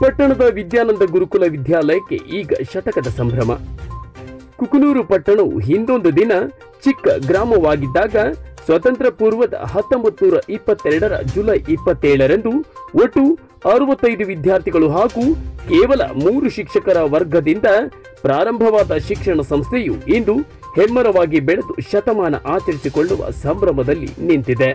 ಪಟ್ಟಣದ ವಿದ್ಯಾನಂದ ಗುರುಕುಲ ವಿದ್ಯಾಲಯಕ್ಕೆ ಈಗ ಶತಕದ ಸಂಭ್ರಮ. ಕುಕನೂರು ಪಟ್ಟಣವು ಹಿಂದೊಂದು ದಿನ ಚಿಕ್ಕ ಗ್ರಾಮವಾಗಿದ್ದಾಗ ಸ್ವತಂತ್ರ ಪೂರ್ವದ ಹತ್ತೊಂಬತ್ತು ನೂರ ಇಪ್ಪತ್ತೆರಡರ ಜುಲೈ ಇಪ್ಪತ್ತೇಳರಂದು ಒಟ್ಟು ಅರವತ್ತೈದು ವಿದ್ಯಾರ್ಥಿಗಳು ಹಾಗೂ ಕೇವಲ ಮೂರು ಶಿಕ್ಷಕರ ವರ್ಗದಿಂದ ಪ್ರಾರಂಭವಾದ ಶಿಕ್ಷಣ ಸಂಸ್ಥೆಯು ಇಂದು ಹೆಮ್ಮರವಾಗಿ ಬೆಳೆದು ಶತಮಾನ ಆಚರಿಸಿಕೊಳ್ಳುವ ಸಂಭ್ರಮದಲ್ಲಿ ನಿಂತಿದೆ.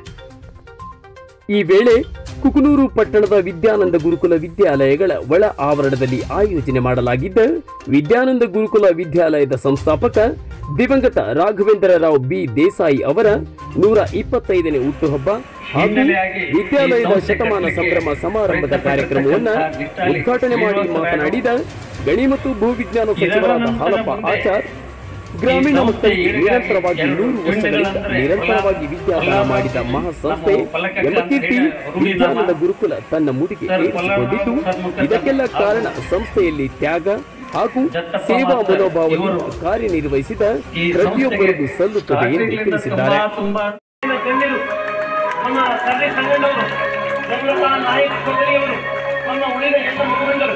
ಈ ವೇಳೆ ಕುಕನೂರು ಪಟ್ಟಣದ ವಿದ್ಯಾನಂದ ಗುರುಕುಲ ವಿದ್ಯಾಲಯಗಳ ಒಳ ಆವರಣದಲ್ಲಿ ಆಯೋಜನೆ ಮಾಡಲಾಗಿದ್ದ ವಿದ್ಯಾನಂದ ಗುರುಕುಲ ವಿದ್ಯಾಲಯದ ಸಂಸ್ಥಾಪಕ ದಿವಂಗತ ರಾಘವೇಂದ್ರ ರಾವ್ ಬಿ ದೇಸಾಯಿ ಅವರ ನೂರ ಇಪ್ಪತ್ತೈದನೇ ಹುಟ್ಟುಹಬ್ಬ ಹಾಗೂ ವಿದ್ಯಾಲಯದ ಶತಮಾನ ಸಂಭ್ರಮ ಸಮಾರಂಭದ ಕಾರ್ಯಕ್ರಮವನ್ನು ಉದ್ಘಾಟನೆ ಮಾಡಿ ಮಾತನಾಡಿದ ಗಣಿ ಮತ್ತು ಭೂವಿಜ್ಞಾನ ಸಚಿವರಾದ ಹಾಲಪ್ಪ ಆಚಾರ್ ಗ್ರಾಮೀಣ ಮಕ್ಕಳಿಗೆ ನಿರಂತರವಾಗಿ ನೂರು ವರ್ಷಗಳಿಂದ ನಿರಂತರವಾಗಿ ವಿದ್ಯಾದಾನ ಮಾಡಿದ ಮಹಾಸಂಸ್ಥೆ ಎಂಬ ವಿಜ್ಞಾನದ ಗುರುಕುಲ ತನ್ನ ಮುಡಿಗೆ ಏರಿಸಿಕೊಂಡಿದ್ದು. ಇದಕ್ಕೆಲ್ಲ ಕಾರಣ ಸಂಸ್ಥೆಯಲ್ಲಿ ತ್ಯಾಗ ಹಾಗೂ ಸೇವಾ ಮನೋಭಾವವನ್ನು ಕಾರ್ಯನಿರ್ವಹಿಸಿದ ಪ್ರತಿಯೊಬ್ಬರಿಗೂ ಸಲ್ಲುತ್ತದೆ ಎಂದು ತಿಳಿಸಿದ್ದಾರೆ. ನಮ್ಮ ಉಳಿದ ಎಲ್ಲ ಮುಖಂಡರು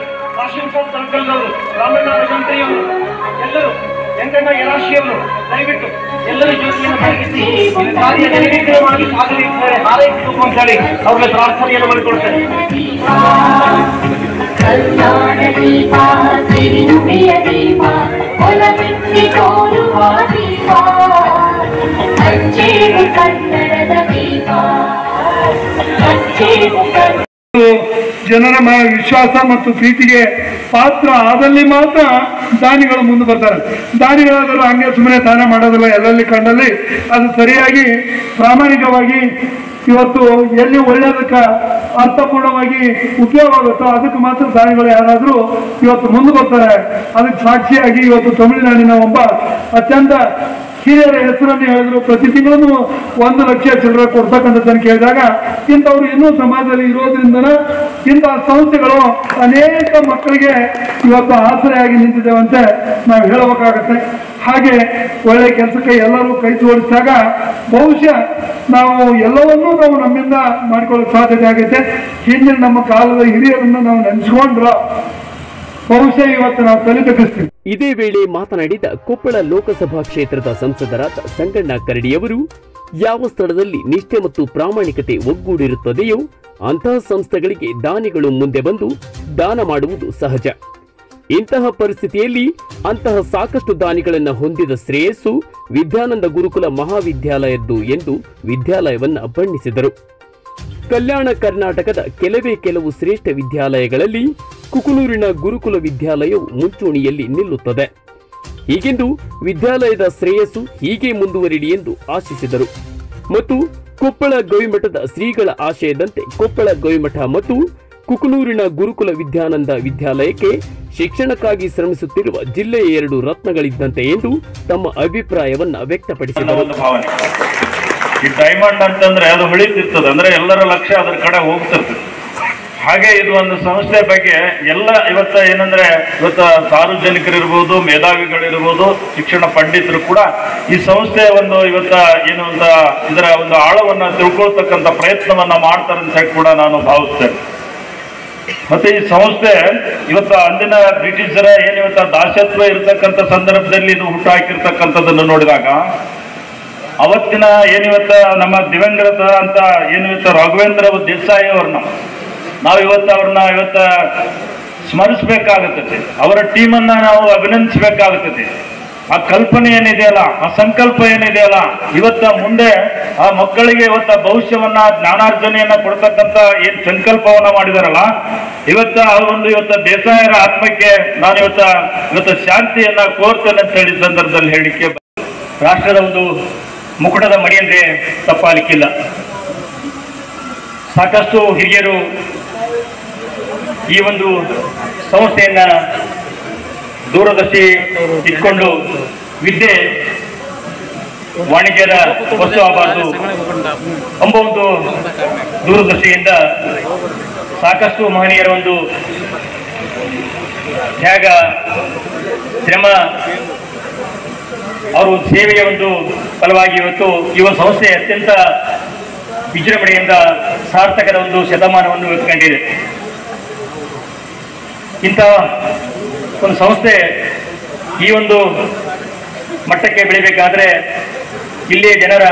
ರಾಮಣ್ಣ ರಜಂತ್ರಿಯವರು ವೆಂಕಣ್ಣ ಯಲಾಶಿಯವರು ದಯವಿಟ್ಟು ಎಲ್ಲರೂ ಜ್ಯೋತಿಯನ್ನು ಬೆಳಗಿಸಿ ಈ ಕಾರ್ಯ ನಿರ್ವಿಘ್ನವಾಗಿ ಸಾಗಲಿದ್ದಾರೆ ಹಾರೈಸಬೇಕು ಅಂತ ಹೇಳಿ ಅವ್ರಿಗೆ ಪ್ರಾರ್ಥನೆಯನ್ನು ಮಾಡಿಕೊಳ್ತೇನೆ ಕಲ್ಯಾಣ ದೀಪ ಸಿರಿನುಡಿಯ ದೀಪ ಒಲವೆತ್ತಿ ತೋರುವ ದೀಪ ಅಚ್ಚೇವು ಕನ್ನಡದ ಜನರ ವಿಶ್ವಾಸ ಮತ್ತು ಪ್ರೀತಿಗೆ ಪಾತ್ರ ಆದಲ್ಲಿ ಮಾತ್ರ ದಾನಿಗಳು ಮುಂದೆ ಬರ್ತಾರೆ. ದಾನಿಗಳಾದರೂ ಹಂಗೆ ಸುಮ್ಮನೆ ದಾನ ಮಾಡೋದಿಲ್ಲ, ಎಲ್ಲಲ್ಲಿ ಕಂಡಲ್ಲಿ ಅದು ಸರಿಯಾಗಿ ಪ್ರಾಮಾಣಿಕವಾಗಿ ಇವತ್ತು ಎಲ್ಲಿ ಒಳ್ಳೆಯದಕ್ಕೆ ಅರ್ಥಪೂರ್ಣವಾಗಿ ಉಪಯೋಗ ಆಗುತ್ತೋ ಅದಕ್ಕೆ ಮಾತ್ರ ದಾನಿಗಳು ಯಾರಾದರೂ ಇವತ್ತು ಮುಂದೆ ಬರ್ತಾರೆ. ಅದಕ್ಕೆ ಸಾಕ್ಷಿಯಾಗಿ ಇವತ್ತು ತಮಿಳುನಾಡಿನ ಒಬ್ಬ ಅತ್ಯಂತ ಹಿರಿಯರ ಹೆಸರನ್ನು ಹೇಳಿದ್ರು. ಪ್ರತಿ ತಿಂಗಳು ಒಂದು ಲಕ್ಷ ಚಿಲ್ಲರೆ ಕೊಡ್ತಕ್ಕಂಥದ್ದನ್ನು ಕೇಳಿದಾಗ ಇಂಥವ್ರು ಇನ್ನೂ ಸಮಾಜದಲ್ಲಿ ಇರೋದ್ರಿಂದನ ಇಂತಹ ಸಂಸ್ಥೆಗಳು ಅನೇಕ ಮಕ್ಕಳಿಗೆ ಇವತ್ತು ಆಸರೆಯಾಗಿ ನಿಂತಿದ್ದೇವಂತೆ ನಾವು ಹೇಳಬೇಕಾಗತ್ತೆ. ಹಾಗೆ ಒಳ್ಳೆ ಕೆಲಸಕ್ಕೆ ಎಲ್ಲರೂ ಕೈ ಜೋಡಿಸಿದಾಗ ಬಹುಶಃ ನಾವು ಎಲ್ಲವನ್ನೂ ನಾವು ನಮ್ಮಿಂದ ಮಾಡ್ಕೊಳ್ಳೋ ಸಾಧ್ಯತೆ ಆಗುತ್ತೆ ಹಿಂದಿನ ನಮ್ಮ ಕಾಲದ ಹಿರಿಯರನ್ನು ನಾವು ನೆನೆಸ್ಕೊಂಡ್ರ ಬಹುಶಃ ಇವತ್ತು ನಾವು ಇದೇ ವೇಳೆ ಮಾತನಾಡಿದ ಕೊಪ್ಪಳ ಲೋಕಸಭಾ ಕ್ಷೇತ್ರದ ಸಂಸದರಾದ ಸಂಗಣ್ಣ ಕರಡಿಯವರು ಯಾವ ಸ್ಥಳದಲ್ಲಿ ನಿಷ್ಠೆ ಮತ್ತು ಪ್ರಾಮಾಣಿಕತೆ ಒಗ್ಗೂಡಿರುತ್ತದೆಯೋ ಅಂತಹ ಸಂಸ್ಥೆಗಳಿಗೆ ದಾನಿಗಳು ಮುಂದೆ ಬಂದು ದಾನ ಮಾಡುವುದು ಸಹಜ. ಇಂತಹ ಪರಿಸ್ಥಿತಿಯಲ್ಲಿ ಅಂತಹ ಸಾಕಷ್ಟು ದಾನಿಗಳನ್ನು ಹೊಂದಿದ ಶ್ರೇಯಸ್ಸು ವಿದ್ಯಾನಂದ ಗುರುಕುಲ ಮಹಾವಿದ್ಯಾಲಯದ್ದು ಎಂದು ವಿದ್ಯಾಲಯವನ್ನು ಬಣ್ಣಿಸಿದರು. ಕಲ್ಯಾಣ ಕರ್ನಾಟಕದ ಕೆಲವೇ ಕೆಲವು ಶ್ರೇಷ್ಠ ವಿದ್ಯಾಲಯಗಳಲ್ಲಿ ಕುಕುನೂರಿನ ಗುರುಕುಲ ವಿದ್ಯಾಲಯವು ಮುಂಚೂಣಿಯಲ್ಲಿ ನಿಲ್ಲುತ್ತದೆ. ಹೀಗೆಂದು ವಿದ್ಯಾಲಯದ ಶ್ರೇಯಸ್ಸು ಹೀಗೆ ಮುಂದುವರಿಡಿ ಎಂದು ಆಶಿಸಿದರು. ಮತ್ತು ಕೊಪ್ಪಳ ಗವಿಮಠದ ಶ್ರೀಗಳ ಆಶಯದಂತೆ ಕೊಪ್ಪಳ ಗವಿಮಠ ಮತ್ತು ಕುಕನೂರಿನ ಗುರುಕುಲ ವಿದ್ಯಾನಂದ ವಿದ್ಯಾಲಯಕ್ಕೆ ಶಿಕ್ಷಣಕ್ಕಾಗಿ ಶ್ರಮಿಸುತ್ತಿರುವ ಜಿಲ್ಲೆಯ ಎರಡು ರತ್ನಗಳಿದ್ದಂತೆ ಎಂದು ತಮ್ಮ ಅಭಿಪ್ರಾಯವನ್ನ ವ್ಯಕ್ತಪಡಿಸಿದರು. ಈ ಡೈಮಂಡ್ ಅಂತಂದ್ರೆ ಅದು ಹೊಳಿತಿರ್ತದೆ, ಅಂದ್ರೆ ಎಲ್ಲರ ಲಕ್ಷ್ಯ ಅದರ ಕಡೆ ಹೋಗ್ತಿರ್ತದೆ. ಹಾಗೆ ಇದು ಒಂದು ಸಂಸ್ಥೆ ಬಗ್ಗೆ ಎಲ್ಲ ಇವತ್ತ ಏನಂದ್ರೆ ಇವತ್ತ ಸಾರ್ವಜನಿಕರಿರ್ಬೋದು, ಮೇಧಾವಿಗಳಿರ್ಬೋದು, ಶಿಕ್ಷಣ ಪಂಡಿತರು ಕೂಡ ಈ ಸಂಸ್ಥೆಯ ಒಂದು ಇವತ್ತ ಏನು ಅಂತ ಇದರ ಒಂದು ಆಳವನ್ನ ತಿಳ್ಕೊಳ್ತಕ್ಕಂಥ ಪ್ರಯತ್ನವನ್ನ ಮಾಡ್ತಾರೆ ಅಂತ ಕೂಡ ನಾನು ಭಾವಿಸ್ತೇನೆ. ಮತ್ತೆ ಈ ಸಂಸ್ಥೆ ಇವತ್ತು ಅಂದಿನ ಬ್ರಿಟಿಷರ ಏನು ಇವತ್ತ ದಾಸ್ಯತ್ವ ಇರತಕ್ಕಂಥ ಸಂದರ್ಭದಲ್ಲಿ ಇದು ಹುಟ್ಟಾಕಿರ್ತಕ್ಕಂಥದ್ದನ್ನು ನೋಡಿದಾಗ, ಅವತ್ತಿನ ಏನಿವತ್ತ ನಮ್ಮ ದಿವಂಗತ ಅಂತ ಏನಿವತ್ತ ರಾಘವೇಂದ್ರ ದೇಸಾಯಿ ಅವ್ರನ್ನ ನಾವು ಇವತ್ತು ಅವ್ರನ್ನ ಇವತ್ತ ಸ್ಮರಿಸಬೇಕಾಗುತ್ತದೆ ಅವರ ಟೀಮನ್ನ ನಾವು ಅಭಿನಂದಿಸಬೇಕಾಗುತ್ತದೆ ಆ ಕಲ್ಪನೆ ಏನಿದೆಯಲ್ಲ ಆ ಸಂಕಲ್ಪ ಏನಿದೆಯಲ್ಲ ಇವತ್ತ ಮುಂದೆ ಆ ಮಕ್ಕಳಿಗೆ ಇವತ್ತ ಭವಿಷ್ಯವನ್ನ, ಜ್ಞಾನಾರ್ಜನೆಯನ್ನ ಕೊಡ್ತಕ್ಕಂತ ಏನ್ ಸಂಕಲ್ಪವನ್ನ ಮಾಡಿದಾರಲ್ಲ, ಇವತ್ತ ಆ ಒಂದು ಇವತ್ತ ದೇಸಾಯರ ಆತ್ಮಕ್ಕೆ ನಾನು ಇವತ್ತ ಇವತ್ತ ಶಾಂತಿಯನ್ನ ಕೋರ್ತೇನೆ ಅಂತ ಹೇಳಿ ಸಂದರ್ಭದಲ್ಲಿ ಹೇಳಿಕೆ ರಾಷ್ಟ್ರದ ಒಂದು ಮುಕುಟದ ಮಡಿಯಂತೆ ತಪ್ಪಾಲಿಕ್ಕಿಲ್ಲ. ಸಾಕಷ್ಟು ಹಿರಿಯರು ಈ ಒಂದು ಸಂಸ್ಥೆಯನ್ನ ದೂರದರ್ಶಿ ಇಟ್ಕೊಂಡು ವಿದ್ಯೆ ವಾಣಿಜ್ಯದ ವಸ್ತು ಆಗಬಾರ್ದು ಎಂಬ ಒಂದು ದೂರದರ್ಶಿಯಿಂದ ಸಾಕಷ್ಟು ಮಹನೀಯರ ಒಂದು ತ್ಯಾಗ, ಶ್ರಮ, ಅವರು ಸೇವೆಯ ಒಂದು ಫಲವಾಗಿ ಇವತ್ತು ಈ ಸಂಸ್ಥೆ ಅತ್ಯಂತ ವಿಜೃಂಭಣೆಯಿಂದ ಸಾರ್ಥಕದ ಒಂದು ಶತಮಾನವನ್ನು ಕಂಡಿದೆ. ಇಂಥ ಒಂದು ಸಂಸ್ಥೆ ಈ ಒಂದು ಮಟ್ಟಕ್ಕೆ ಬೆಳಿಬೇಕಾದ್ರೆ ಇಲ್ಲಿಯ ಜನರ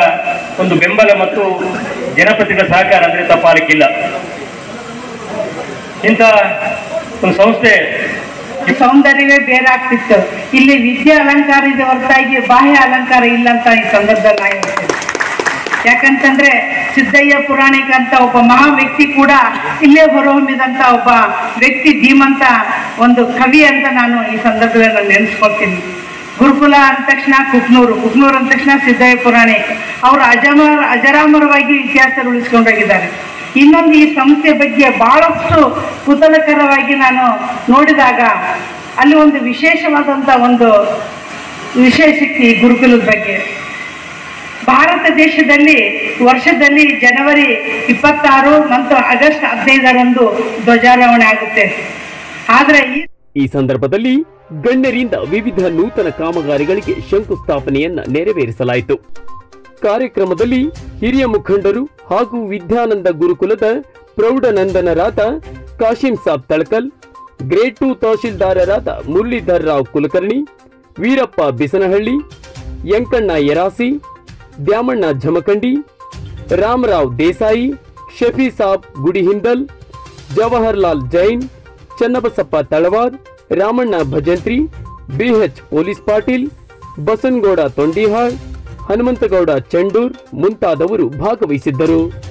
ಒಂದು ಬೆಂಬಲ ಮತ್ತು ಜನಪ್ರತಿನಿಧಿಗಳ ಸಹಕಾರ ಅಂದರೆ ತಪ್ಪಾಲಿಕ್ಕಿಲ್ಲ ಇಂಥ ಒಂದು ಸಂಸ್ಥೆ ಸೌಂದರ್ಯವೇ ಬೇರಾಗ್ತಿತ್ತು ಇಲ್ಲಿ ವಿದ್ಯೆ ಅಲಂಕಾರ ಇದೆ ಹೊರತಾಗಿ ಬಾಹ್ಯ ಅಲಂಕಾರ ಇಲ್ಲ ಅಂತ ಈ ಸಂದರ್ಭದಲ್ಲಿ ಯಾಕಂತಂದ್ರೆ ಸಿದ್ದಯ್ಯ ಪುರಾಣಿಕ ಅಂತ ಒಬ್ಬ ಮಹಾ ವ್ಯಕ್ತಿ ಕೂಡ ಇಲ್ಲೇ ಹೊರಹೊಮ್ಮಿದಂತ ಒಬ್ಬ ವ್ಯಕ್ತಿ ಧೀಮಂತ ಒಂದು ಕವಿ ಅಂತ ನಾನು ಈ ಸಂದರ್ಭದಲ್ಲಿ ನಾನು ನೆನೆಸ್ಕೊಳ್ತೀನಿ. ಗುರುಕುಲ ಅಂದ ತಕ್ಷಣ ಕುಕ್ನೂರು ಕುಕ್ನೂರು ಅಂದ ತಕ್ಷಣ ಸಿದ್ದಯ್ಯ ಪುರಾಣಿ. ಅವರು ಅಜಮರ, ಅಜರಾಮರವಾಗಿ ಇತಿಹಾಸ ಉಳಿಸ್ಕೊಂಡೋಗಿದ್ದಾರೆ. ಇನ್ನೊಂದು ಈ ಸಂಸ್ಥೆ ಬಗ್ಗೆ ಬಹಳಷ್ಟು ಕುತಲಕರವಾಗಿ ನಾನು ನೋಡಿದಾಗ ಅಲ್ಲಿ ಒಂದು ವಿಶೇಷವಾದಂಥ ಒಂದು ವಿಶೇಷಕ್ಕೆ ಈ ಗುರುಕುಲದ ಬಗ್ಗೆ. ಭಾರತ ದೇಶದಲ್ಲಿ ವರ್ಷದಲ್ಲಿ ಜನವರಿ ಇಪ್ಪತ್ತಾರು ಮತ್ತು ಆಗಸ್ಟ್ ಹದಿನೈದರಂದು ಧ್ವಜಾರೋಹಣೆ ಆಗುತ್ತೆ. ಆದರೆ ಈ ಸಂದರ್ಭದಲ್ಲಿ ಗಣ್ಯರಿಂದ ವಿವಿಧ ನೂತನ ಕಾಮಗಾರಿಗಳಿಗೆ ಶಂಕುಸ್ಥಾಪನೆಯನ್ನ ನೆರವೇರಿಸಲಾಯಿತು. ಕಾರ್ಯಕ್ರಮದಲ್ಲಿ ಹಿರಿಯ ಮುಖಂಡರು ಹಾಗೂ ವಿದ್ಯಾನಂದ ಗುರುಕುಲದ ಪ್ರೌಢನಂದನರಾದ ಕಾಶಿಂ ಸಾಬ್ ತಳಕಲ್, ಗ್ರೇಡ್ ಟು ತಹಶೀಲ್ದಾರರಾದ ಮುರಳೀಧರ್ ರಾವ್ ಕುಲಕರ್ಣಿ, ವೀರಪ್ಪ ಬಿಸನಹಳ್ಳಿ ಯಂಕಣ್ಣ ಯರಾಸಿ ದ್ಯಾಮಣ್ಣ ಜಮಖಂಡಿ ರಾಮರಾವ್ ದೇಸಾಯಿ, ಶಫಿ ಸಾಬ್ ಗುಡಿಹಿಂದಲ್, ಜವಾಹರ್ಲಾಲ್ ಜೈನ್, ಚನ್ನಬಸಪ್ಪ ತಳವಾರ್, ರಾಮಣ್ಣ ಭಜಂತ್ರಿ ಬಿಎಚ್ ಪೊಲೀಸ್ ಪಾಟೀಲ್, ಬಸನ್ಗೌಡ ತೊಂಡಿಹಾಳ್, ಹನುಮಂತಗೌಡ ಚಂಡೂರ್ ಮುಂತಾದವರು ಭಾಗವಹಿಸಿದ್ದರು.